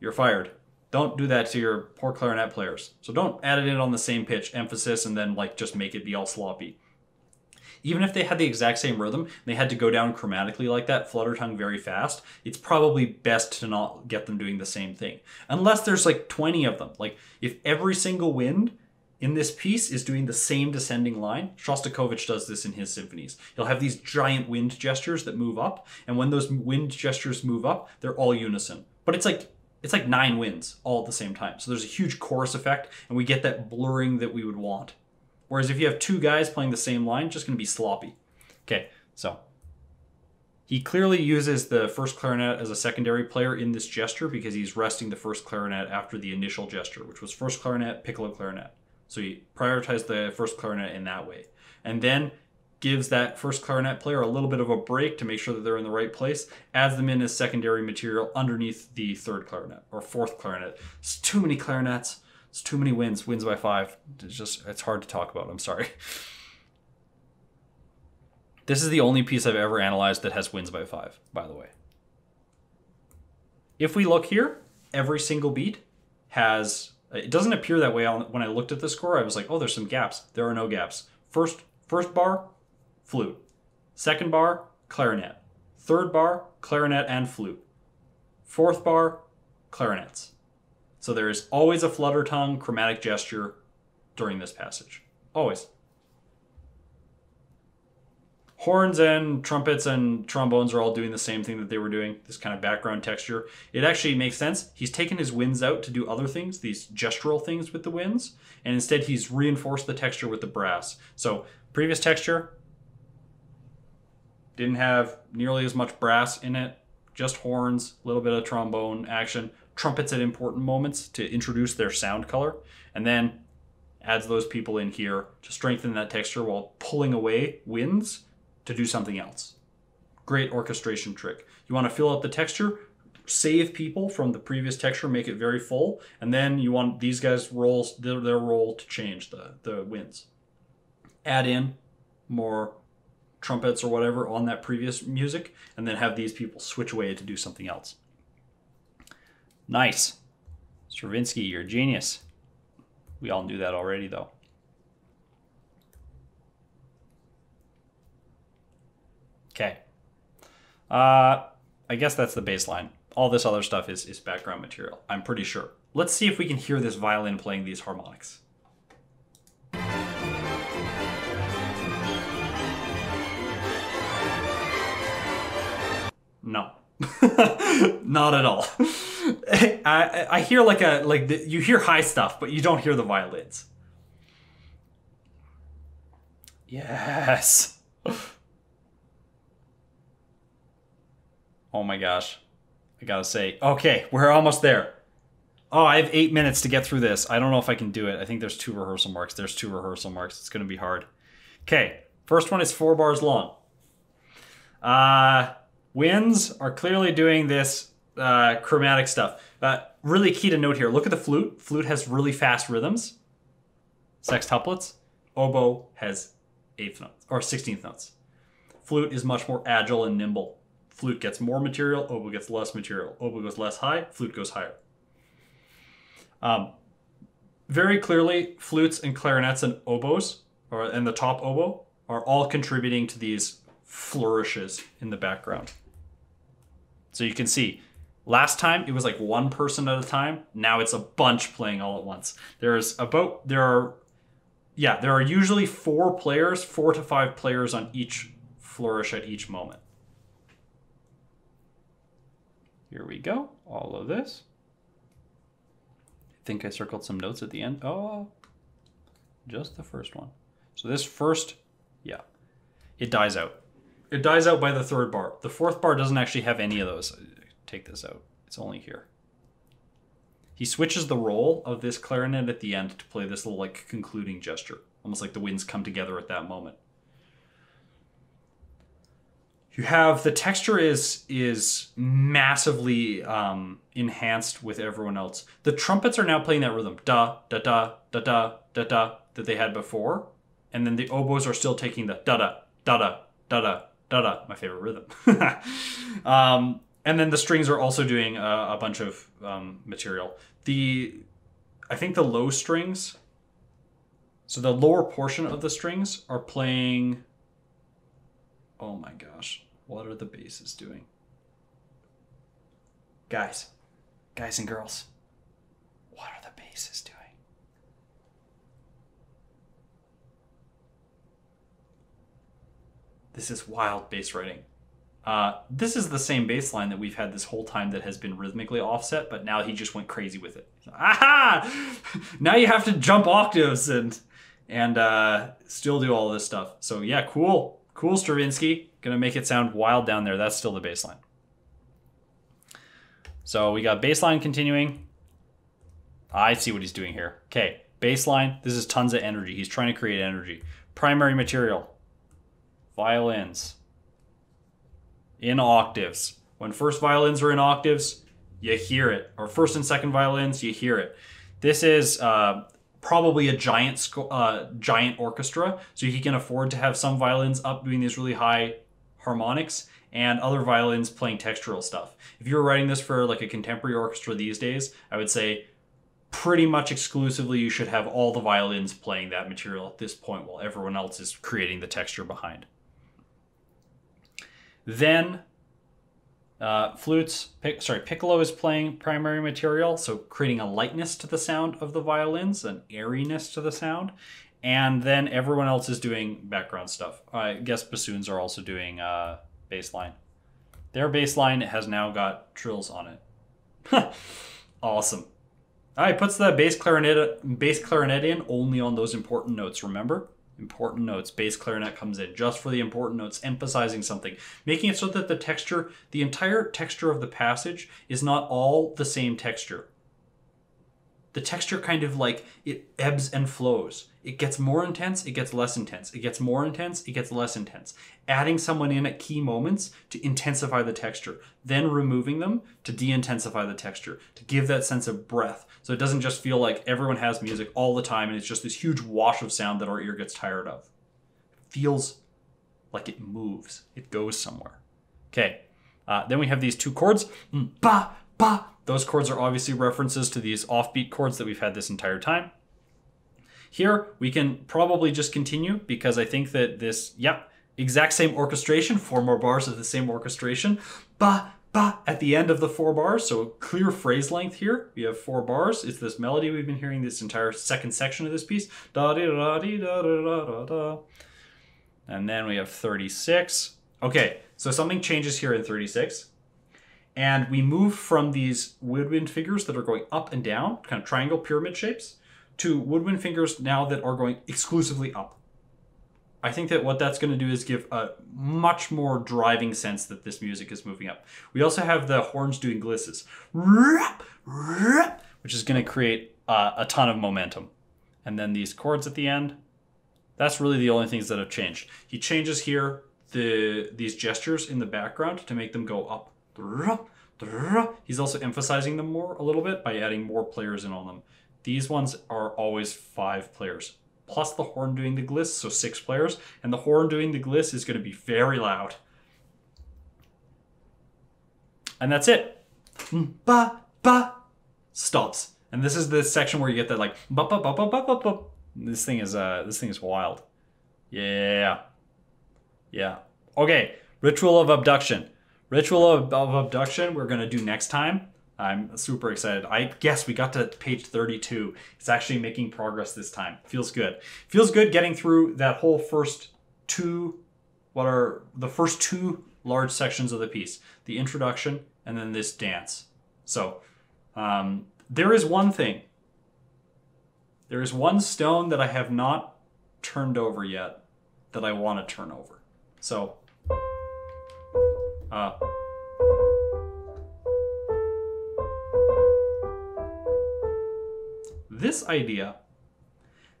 Speaker 1: You're fired. Don't do that to your poor clarinet players. So don't add it in on the same pitch, emphasis, and then like just make it be all sloppy even if they had the exact same rhythm, they had to go down chromatically like that, flutter tongue very fast, it's probably best to not get them doing the same thing. Unless there's like 20 of them. Like if every single wind in this piece is doing the same descending line. Shostakovich does this in his symphonies. He'll have these giant wind gestures that move up, and when those wind gestures move up, they're all unison. But it's like it's like nine winds all at the same time. So there's a huge chorus effect, and we get that blurring that we would want. Whereas if you have two guys playing the same line, just going to be sloppy. Okay, so he clearly uses the first clarinet as a secondary player in this gesture because he's resting the first clarinet after the initial gesture, which was first clarinet, piccolo clarinet. So he prioritized the first clarinet in that way. And then gives that first clarinet player a little bit of a break to make sure that they're in the right place, adds them in as secondary material underneath the third clarinet or fourth clarinet. It's too many clarinets. It's too many winds. Winds by five. It's just it's hard to talk about. I'm sorry. This is the only piece I've ever analyzed that has winds by five, by the way. If we look here, every single beat has. It doesn't appear that way when I looked at the score. I was like, oh, there's some gaps. There are no gaps. First, first bar, flute. Second bar, clarinet. Third bar, clarinet and flute. Fourth bar, clarinets. So there is always a flutter tongue chromatic gesture during this passage. Always. Horns and trumpets and trombones are all doing the same thing that they were doing, this kind of background texture. It actually makes sense. He's taken his winds out to do other things, these gestural things with the winds, and instead he's reinforced the texture with the brass. So, previous texture didn't have nearly as much brass in it, just horns, a little bit of trombone action trumpets at important moments to introduce their sound color, and then adds those people in here to strengthen that texture while pulling away winds to do something else. Great orchestration trick. You want to fill out the texture, save people from the previous texture, make it very full, and then you want these guys' roles their, their role to change the the winds. Add in more trumpets or whatever on that previous music, and then have these people switch away to do something else. Nice. Stravinsky, you're a genius. We all knew that already, though. Okay. Uh, I guess that's the bass line. All this other stuff is, is background material, I'm pretty sure. Let's see if we can hear this violin playing these harmonics. No. Not at all. I, I hear like a like the, you hear high stuff, but you don't hear the violins. Yes. Oh my gosh. I gotta say, okay, we're almost there. Oh, I have eight minutes to get through this. I don't know if I can do it. I think there's two rehearsal marks. There's two rehearsal marks. It's gonna be hard. Okay, first one is four bars long. Uh, winds are clearly doing this uh, chromatic stuff. Uh, really key to note here look at the flute. Flute has really fast rhythms, sextuplets. Oboe has eighth notes or 16th notes. Flute is much more agile and nimble. Flute gets more material, oboe gets less material. Oboe goes less high, flute goes higher. Um, very clearly, flutes and clarinets and oboes, or and the top oboe, are all contributing to these flourishes in the background. So you can see Last time it was like one person at a time. Now it's a bunch playing all at once. There's about there are yeah, there are usually four players, four to five players on each flourish at each moment. Here we go. All of this. I think I circled some notes at the end. Oh, just the first one. So this first, yeah, it dies out. It dies out by the third bar. The fourth bar doesn't actually have any of those take this out. It's only here. He switches the role of this clarinet at the end to play this little like concluding gesture, almost like the winds come together at that moment. You have the texture is is massively um, enhanced with everyone else. The trumpets are now playing that rhythm da da da da da da da that they had before, and then the oboes are still taking the da da da da da da da da. My favorite rhythm. um, and then the strings are also doing a, a bunch of um, material. The I think the low strings. So the lower portion of the strings are playing Oh my gosh. What are the basses doing? Guys, guys and girls, what are the basses doing? This is wild bass writing. Uh, this is the same bass line that we've had this whole time that has been rhythmically offset, but now he just went crazy with it. Aha! now you have to jump octaves and and uh, still do all this stuff. So yeah, cool. Cool, Stravinsky. Gonna make it sound wild down there. That's still the bass line. So we got bass line continuing. I see what he's doing here. Okay, bass line. This is tons of energy. He's trying to create energy. Primary material. Violins. In octaves. When first violins are in octaves, you hear it. Or first and second violins, you hear it. This is uh, probably a giant uh, giant orchestra, so he can afford to have some violins up doing these really high harmonics and other violins playing textural stuff. If you were writing this for like a contemporary orchestra these days, I would say pretty much exclusively you should have all the violins playing that material at this point while everyone else is creating the texture behind. Then uh, flutes, pic, sorry, piccolo is playing primary material, so creating a lightness to the sound of the violins, an airiness to the sound, and then everyone else is doing background stuff. I guess bassoons are also doing uh, bass line. Their bass line has now got trills on it. awesome. All right, puts the bass clarinet bass clarinet in only on those important notes. Remember, important notes. Bass clarinet comes in just for the important notes, emphasizing something, making it so that the texture, the entire texture of the passage, is not all the same texture. The texture kind of like it ebbs and flows. It gets more intense, it gets less intense. It gets more intense, it gets less intense. Adding someone in at key moments to intensify the texture, then removing them to de intensify the texture, to give that sense of breath. So it doesn't just feel like everyone has music all the time and it's just this huge wash of sound that our ear gets tired of. It feels like it moves, it goes somewhere. Okay, uh, then we have these two chords. Ba, ba. Those chords are obviously references to these offbeat chords that we've had this entire time. Here, we can probably just continue because I think that this, yep, exact same orchestration, four more bars of the same orchestration. Ba, ba, at the end of the four bars, so clear phrase length here. We have four bars. It's this melody we've been hearing this entire second section of this piece. Da, da, da, da, da, da, da, da. And then we have 36. Okay, so something changes here in 36. And we move from these woodwind figures that are going up and down, kind of triangle pyramid shapes, to woodwind fingers now that are going exclusively up. I think that what that's going to do is give a much more driving sense that this music is moving up. We also have the horns doing glisses, which is going to create uh, a ton of momentum. And then these chords at the end, that's really the only things that have changed. He changes here the these gestures in the background to make them go up. He's also emphasizing them more a little bit by adding more players in on them. These ones are always five players, plus the horn doing the gliss, so six players, and the horn doing the gliss is going to be very loud. And that's it. Ba ba stops. And this is the section where you get that like ba ba ba ba ba ba. This thing is uh this thing is wild. Yeah. Yeah. Okay. Ritual of abduction. Ritual of, of abduction we're gonna do next time. I'm super excited. I guess we got to page 32. It's actually making progress this time. Feels good. Feels good getting through that whole first two, what are the first two large sections of the piece the introduction and then this dance. So, um, there is one thing. There is one stone that I have not turned over yet that I want to turn over. So, uh, this idea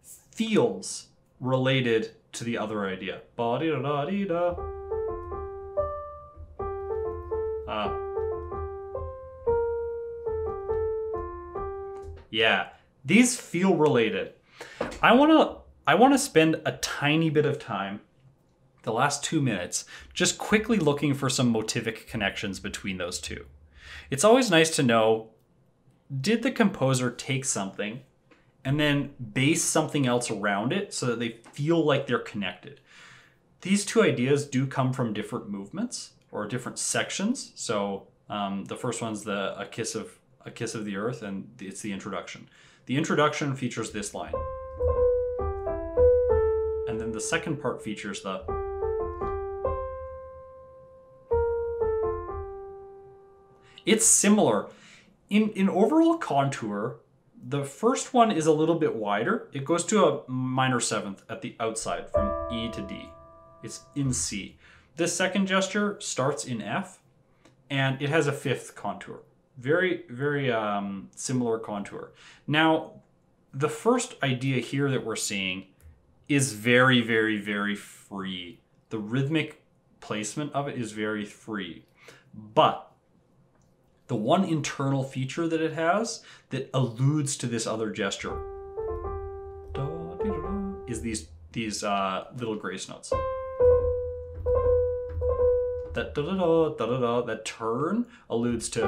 Speaker 1: feels related to the other idea. Ba da da. Uh, yeah, these feel related. I wanna I wanna spend a tiny bit of time, the last two minutes, just quickly looking for some motivic connections between those two. It's always nice to know did the composer take something and then base something else around it so that they feel like they're connected? These two ideas do come from different movements or different sections. So um, the first one's the a kiss of a kiss of the earth, and it's the introduction. The introduction features this line, and then the second part features the. It's similar in in overall contour. The first one is a little bit wider. It goes to a minor seventh at the outside from E to D. It's in C. This second gesture starts in F and it has a fifth contour. Very, very um, similar contour. Now, the first idea here that we're seeing is very, very, very free. The rhythmic placement of it is very free. But the one internal feature that it has that alludes to this other gesture is these these uh, little grace notes that da da da da da da that turn alludes to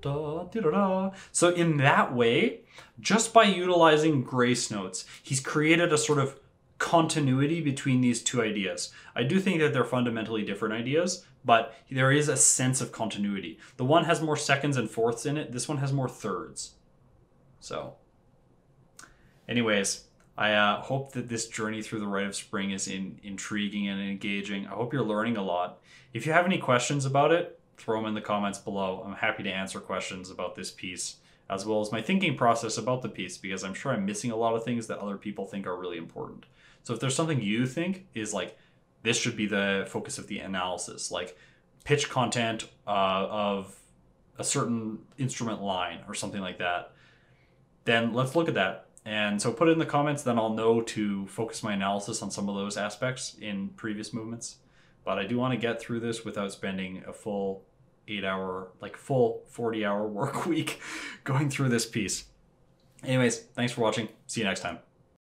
Speaker 1: da da da da. So in that way, just by utilizing grace notes, he's created a sort of continuity between these two ideas. I do think that they're fundamentally different ideas, but there is a sense of continuity. The one has more seconds and fourths in it. This one has more thirds. So, anyways, I uh, hope that this journey through the rite of spring is in, intriguing and engaging. I hope you're learning a lot. If you have any questions about it, throw them in the comments below. I'm happy to answer questions about this piece, as well as my thinking process about the piece, because I'm sure I'm missing a lot of things that other people think are really important. So if there's something you think is like, this should be the focus of the analysis, like pitch content uh, of a certain instrument line or something like that, then let's look at that and so put it in the comments, then I'll know to focus my analysis on some of those aspects in previous movements. But I do want to get through this without spending a full eight hour, like full 40 hour work week going through this piece. Anyways, thanks for watching. See you next time.